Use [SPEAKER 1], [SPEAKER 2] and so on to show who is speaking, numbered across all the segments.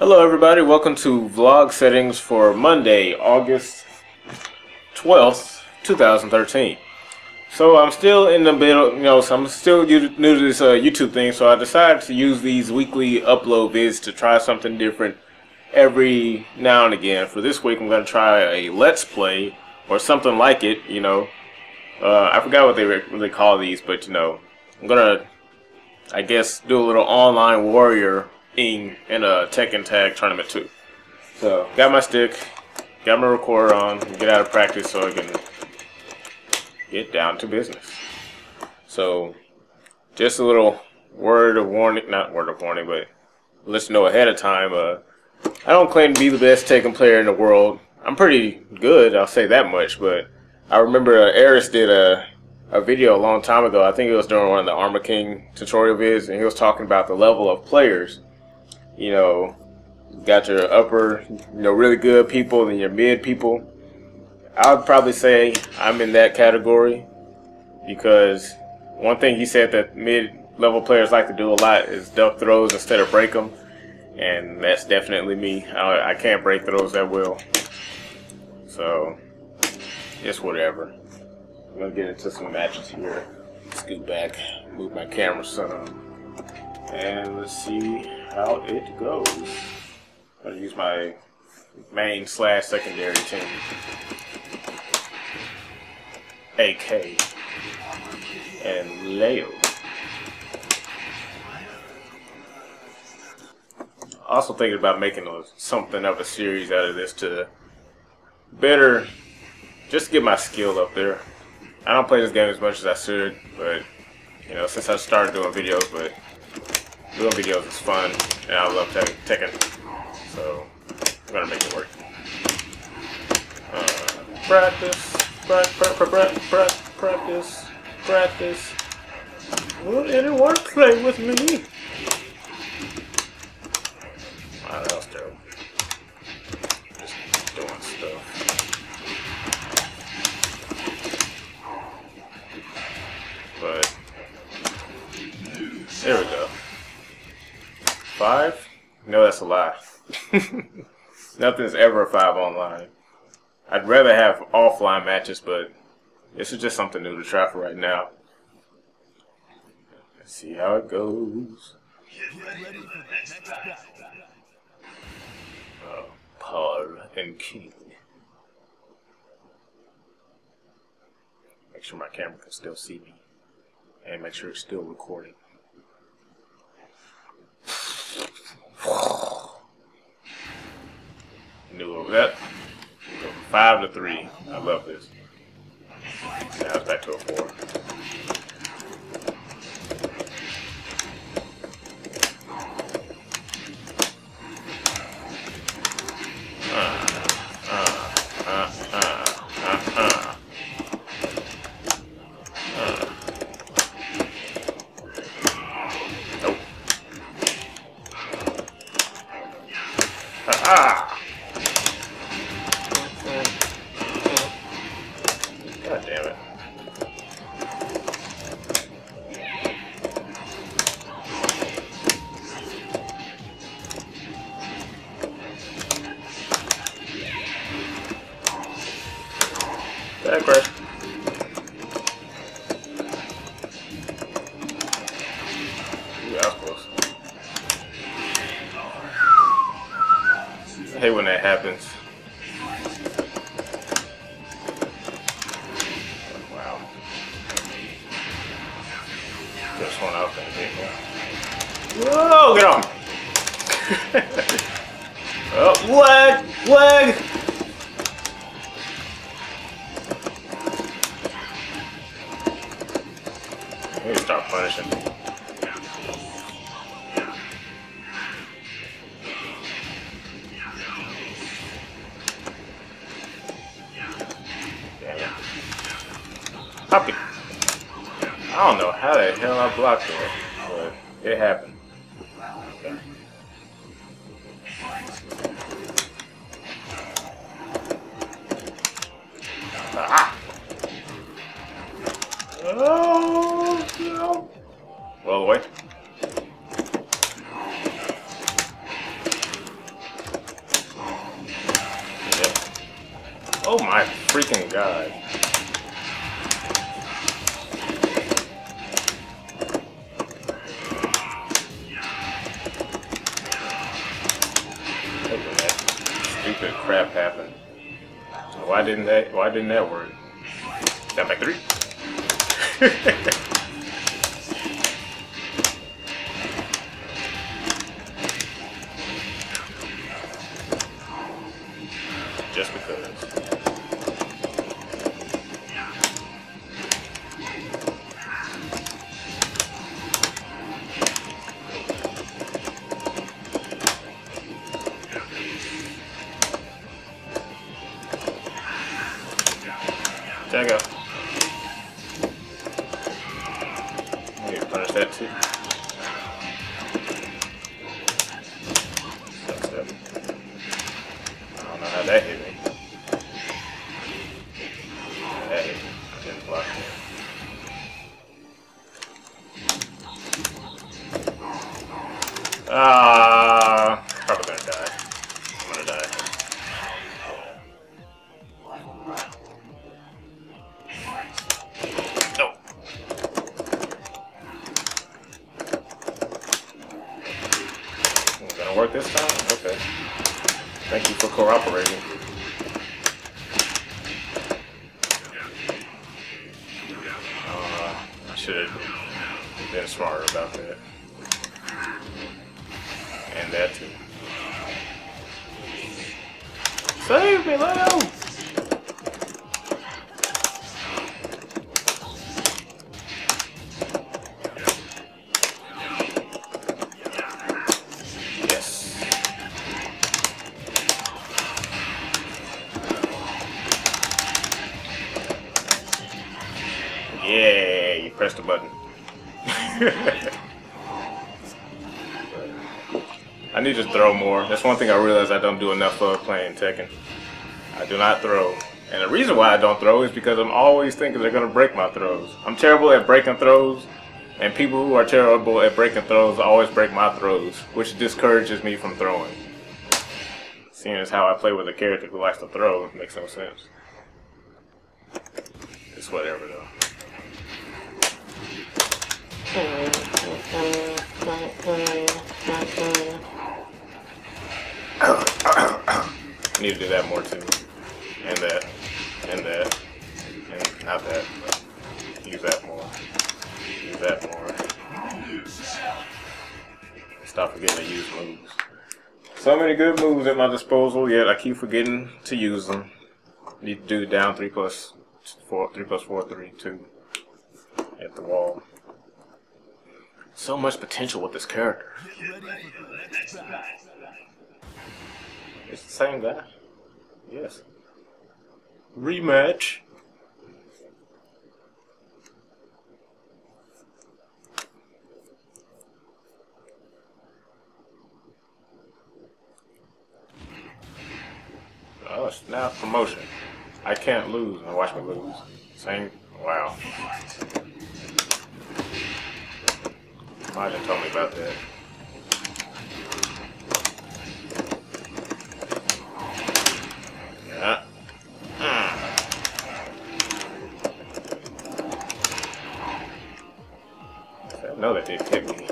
[SPEAKER 1] Hello, everybody. Welcome to vlog settings for Monday, August 12th, 2013. So I'm still in the middle, you know, so I'm still new to this uh, YouTube thing, so I decided to use these weekly upload vids to try something different every now and again. For this week, I'm going to try a Let's Play or something like it, you know. Uh, I forgot what they, what they call these, but, you know, I'm going to, I guess, do a little online warrior in a Tekken Tag tournament too. So, got my stick, got my recorder on, get out of practice so I can get down to business. So, just a little word of warning, not word of warning, but let's know ahead of time. Uh, I don't claim to be the best Tekken player in the world. I'm pretty good, I'll say that much, but I remember uh, Aris did a, a video a long time ago. I think it was during one of the Armor King tutorial vids, and he was talking about the level of players you know, got your upper, you know, really good people and your mid people. I would probably say I'm in that category because one thing he said that mid-level players like to do a lot is duck throws instead of break them, and that's definitely me. I, I can't break throws that well, so it's whatever. I'm gonna get into some matches here. Scoot back, move my camera some. And let's see how it goes. I'm gonna use my main slash secondary team. AK and Leo. Also thinking about making a, something of a series out of this to better just get my skill up there. I don't play this game as much as I should, but you know, since I started doing videos, but doing videos is fun, and I love Tekken, so I'm gonna make it work. Uh, practice, practice, practice, practice, practice. Will anyone play with me? A lie. Nothing's ever a five online. I'd rather have offline matches, but this is just something new to try for right now. Let's see how it goes. Uh, Paul and King. Make sure my camera can still see me. And make sure it's still recording. New. Five to three. I love this. Now it's back to a four. Whoa, get on! oh, leg! Leg! Need to start punishing. the hell I blocked it. But it happened. Oh, no. Oh my freaking god. Didn't that why didn't that work? Down by three? Ah, Save me, That's one thing I realize I don't do enough of playing Tekken. I do not throw. And the reason why I don't throw is because I'm always thinking they're going to break my throws. I'm terrible at breaking throws, and people who are terrible at breaking throws always break my throws, which discourages me from throwing. Seeing as how I play with a character who likes to throw makes no sense. It's whatever though. Um, um, um, Need to do that more too. And that. And that. And not that, but use that more. Use that more. Stop forgetting to use moves. So many good moves at my disposal, yet I keep forgetting to use them. Need to do down three plus four, three plus four, three, two at the wall. So much potential with this character. It's the same guy. Yes. Rematch. Oh, it's now promotion. I can't lose. I watch me lose. Same. Wow. Have told me about that. Know that did hit me.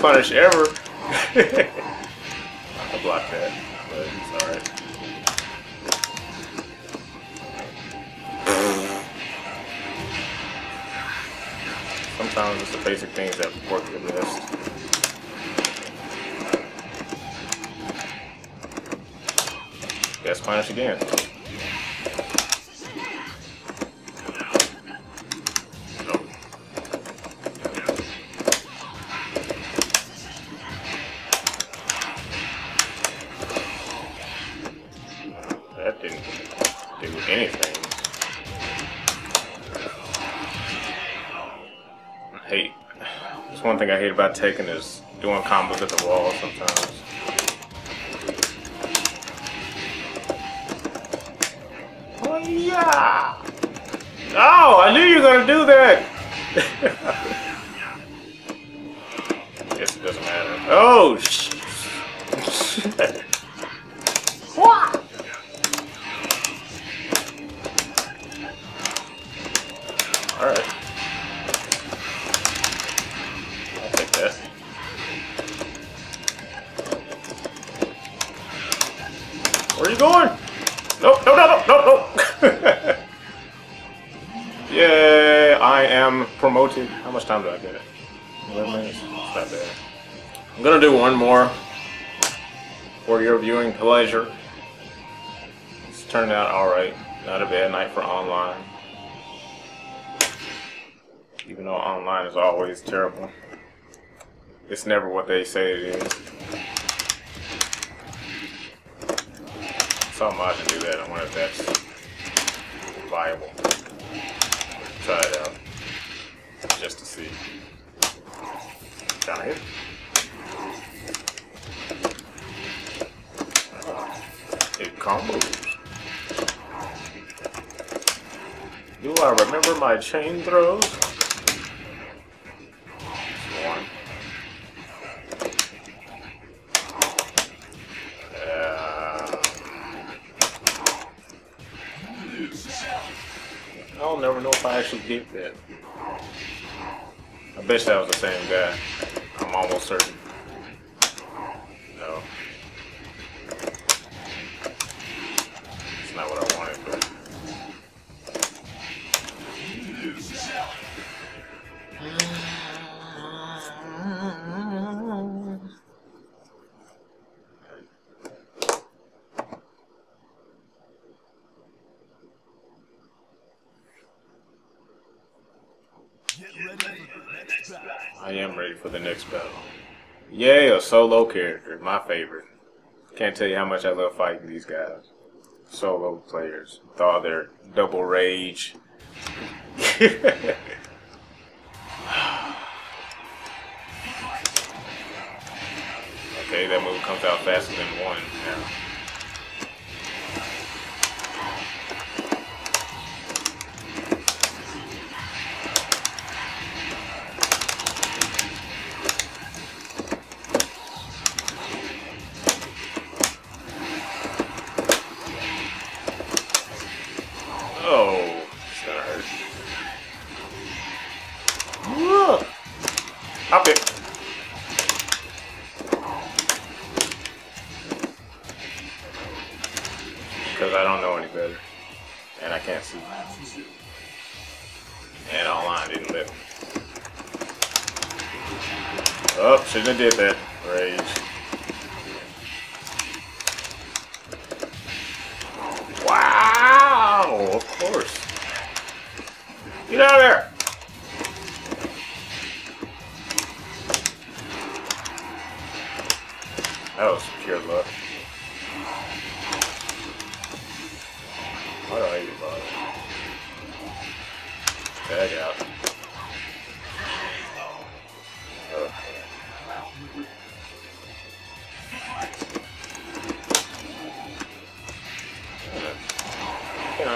[SPEAKER 1] punish ever. I blocked that, but it's alright. Sometimes it's the basic things that work the best. Yes, punish again. Thing I hate about Tekken is doing combos at the wall sometimes. Oh yeah! Oh, I knew you were gonna do that. How much time do I get? 11 minutes? Not bad. I'm going to do one more for your viewing pleasure. It's turned out alright. Not a bad night for online. Even though online is always terrible. It's never what they say it is. So I'm allowed to do that. I wonder if that's viable. Try it out. Just to see. Kinda hit. It combos. Do I remember my chain throws? One. Yeah. I'll never know if I actually did that. I bet that was the same guy. I'm almost certain. No. Yay, a solo character, my favorite. Can't tell you how much I love fighting these guys. Solo players, with all their double rage. okay, that move comes out faster than one now. Because I don't know any better. And I can't see. And online didn't let me. Oh, shouldn't have did that. Rage. Wow! Of course. Get out of there! That was pure luck.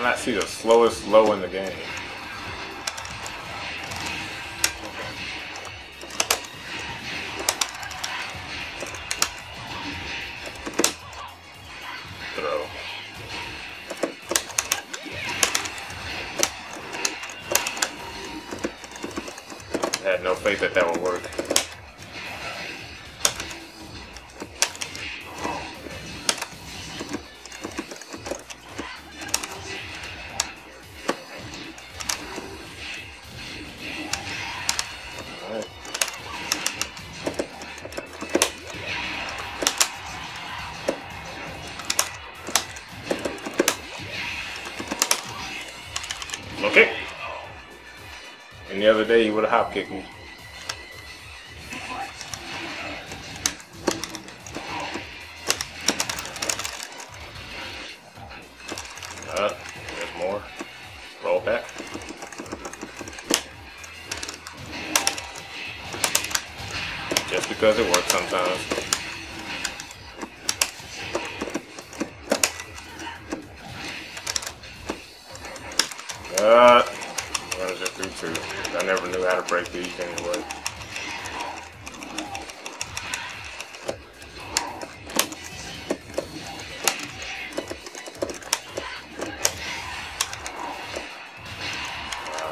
[SPEAKER 1] I see the slowest low in the game? Other day he would have hop kicked me. Uh, there's more. Roll back. Just because it works sometimes. Uh, I never knew how to break these anyway.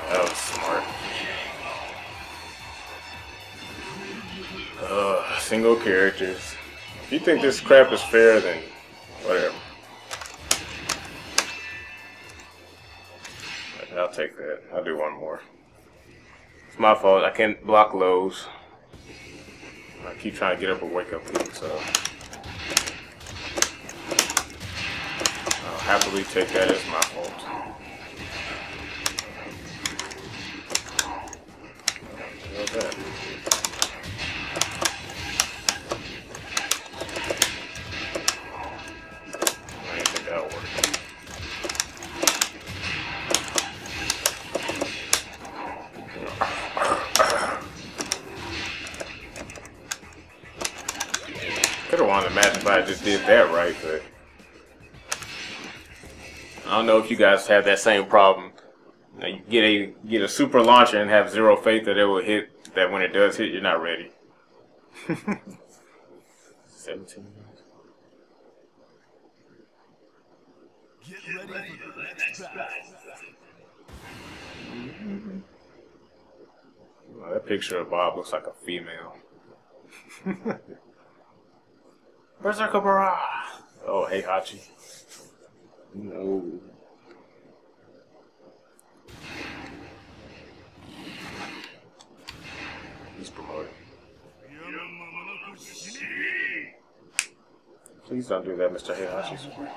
[SPEAKER 1] That was smart. Single characters. If you think this crap is fair, then whatever. I'll take that. I'll do one more. My fault. I can't block lows. I keep trying to get up and wake up people, so I'll happily take that as my fault. That? I just did that right, but I don't know if you guys have that same problem. You, get a get a super launcher and have zero faith that it will hit. That when it does hit, you're not ready. Seventeen.
[SPEAKER 2] Get ready for the next battle.
[SPEAKER 1] Oh, that picture of Bob looks like a female. Berserker Barra. Oh, hey Hachi. No. He's promoted. Please don't do that, Mr. Heihachi.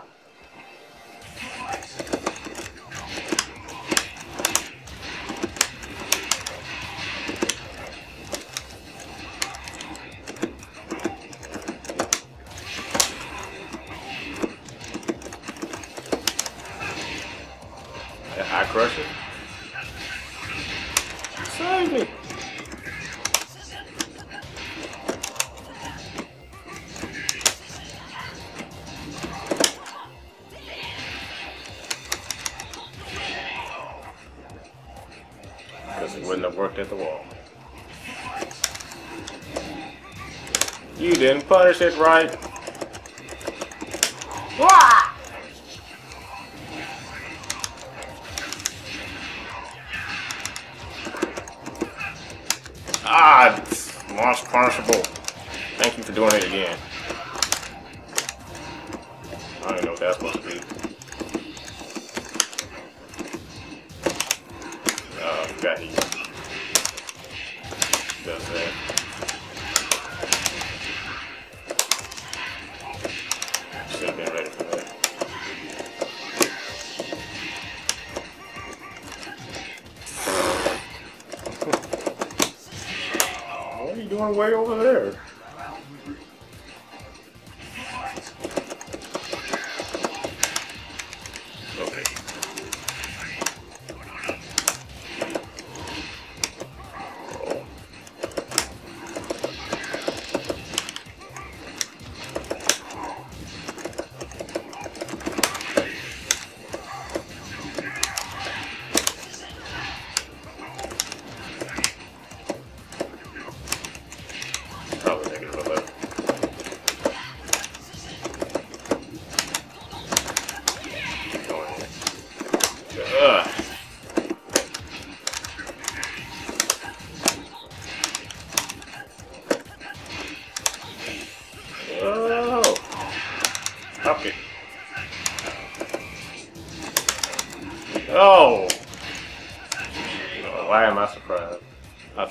[SPEAKER 1] Worked at the wall. You didn't punish it right. Ah, it's launch punishable. Thank you for doing it again. I don't even know what that's supposed to be. Doing way over there?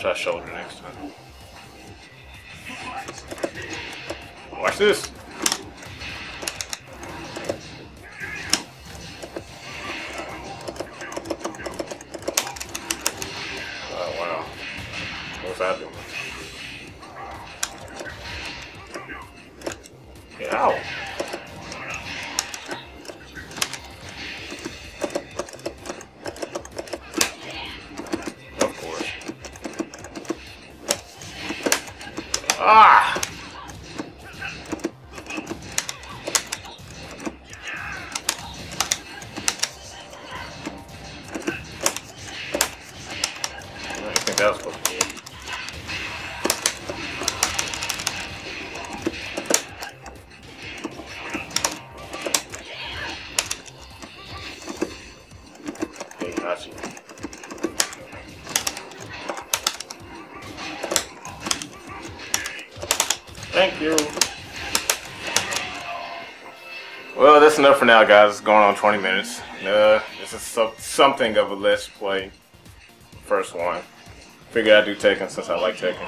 [SPEAKER 1] Try shoulder next time. Watch this. Thank you. Well, that's enough for now, guys. It's going on 20 minutes. Uh, this is so, something of a let's play. First one. Figure I'd do Tekken since I like Tekken.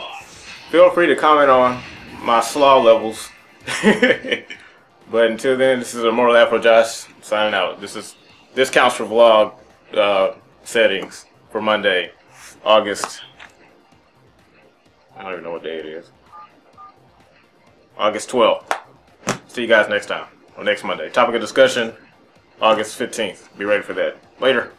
[SPEAKER 1] Feel free to comment on my slaw levels. but until then, this is Immortal Afro Josh signing out. This is this counts for vlog uh, settings for Monday, August. I don't even know what day it is. August 12th. See you guys next time or next Monday. Topic of discussion, August 15th. Be ready for that. Later.